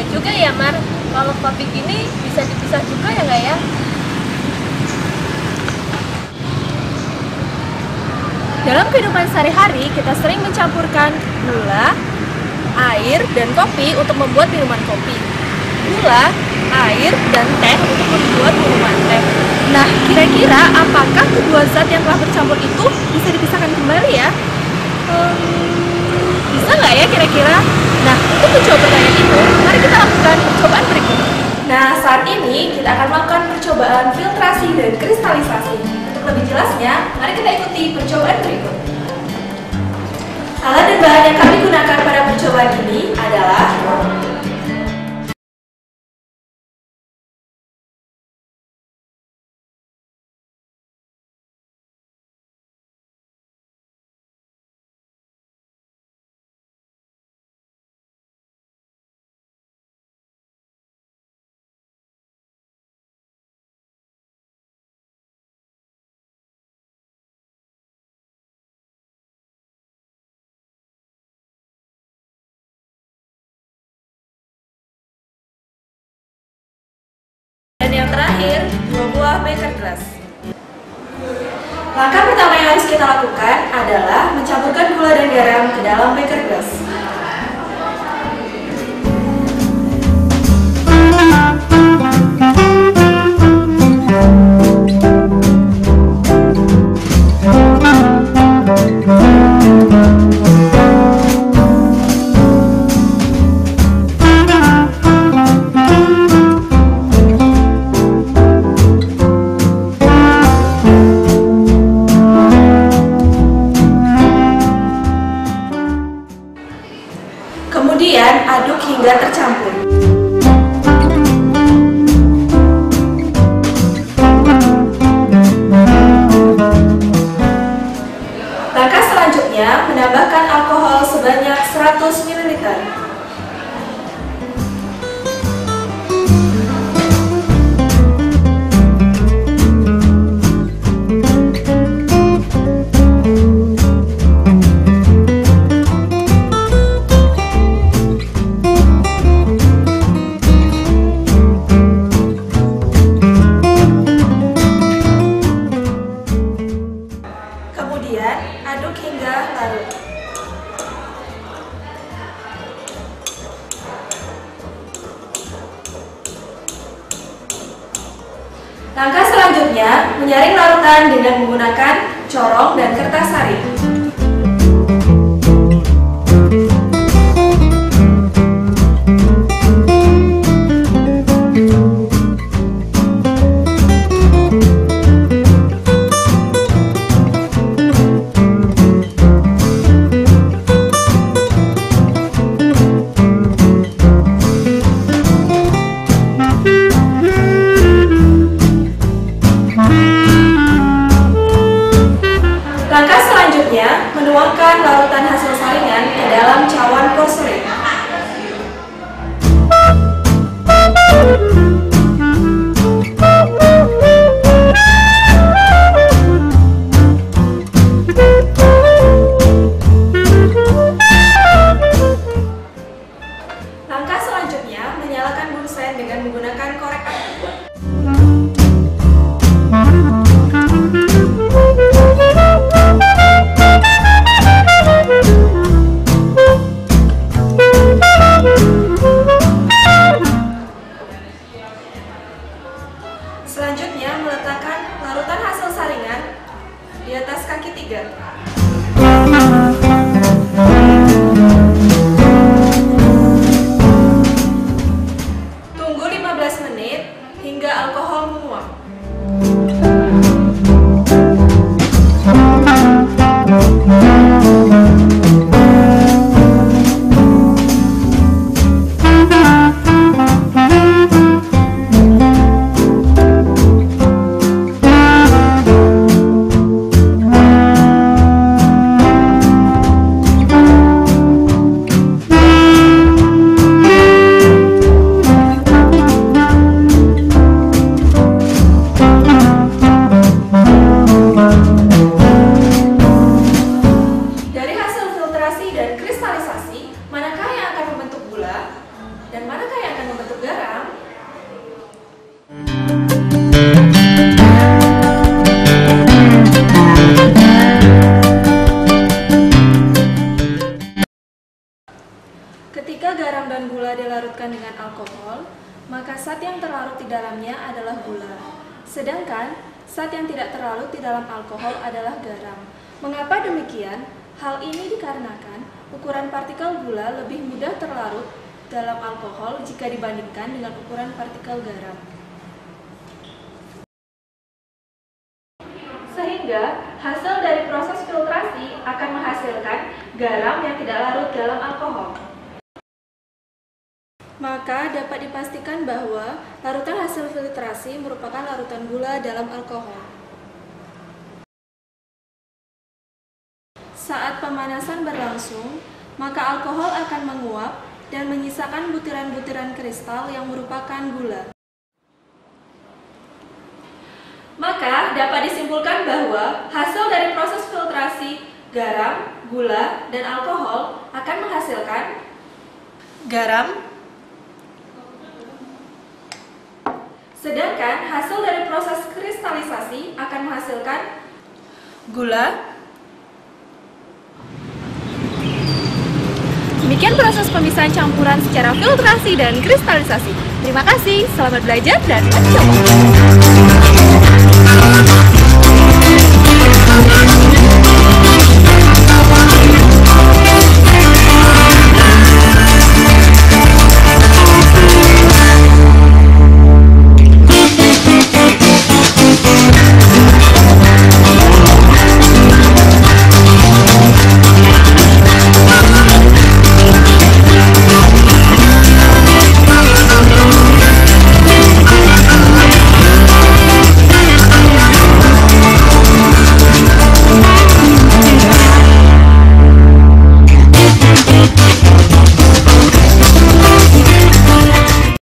Ya juga ya Mar, kalau kopi gini bisa dipisah juga ya nggak ya? Dalam kehidupan sehari-hari, kita sering mencampurkan gula, air, dan kopi untuk membuat minuman kopi. Gula, air, dan teh untuk membuat minuman teh. Nah, kira-kira apakah kedua zat yang telah bercampur itu bisa dipisahkan kembali ya? Hmm, bisa nggak ya kira-kira? Nah, untuk mencoba pertanyaan itu, mari kita lakukan percobaan berikut. Nah, saat ini kita akan melakukan percobaan filtrasi dan kristalisasi. Untuk lebih jelasnya, mari kita ikuti percobaan berikut. Alat dan bahan yang kami gunakan pada percobaan ini adalah buah beker glass. Langkah pertama yang harus kita lakukan adalah mencampurkan gula dan garam ke dalam beker glass. Selanjutnya menambahkan alkohol sebanyak 100 ml. Langkah selanjutnya, menyaring larutan dengan menggunakan corong dan kertas sari. Dengan menggunakan korek api. Selanjutnya, meletakkan larutan hasil saringan di atas kaki tiga. Hingga alkohol menguap. Zat yang tidak terlarut di dalam alkohol adalah garam. Mengapa demikian? Hal ini dikarenakan ukuran partikel gula lebih mudah terlarut dalam alkohol jika dibandingkan dengan ukuran partikel garam. Sehingga hasil dari proses filtrasi akan menghasilkan garam yang tidak larut dalam alkohol. Maka dapat dipastikan bahwa larutan hasil filtrasi merupakan larutan gula dalam alkohol. Saat pemanasan berlangsung, maka alkohol akan menguap dan menyisakan butiran-butiran kristal yang merupakan gula. Maka dapat disimpulkan bahwa hasil dari proses filtrasi garam, gula, dan alkohol akan menghasilkan garam, Sedangkan hasil dari proses kristalisasi akan menghasilkan gula. Demikian proses pemisahan campuran secara filtrasi dan kristalisasi. Terima kasih, selamat belajar dan mencoba.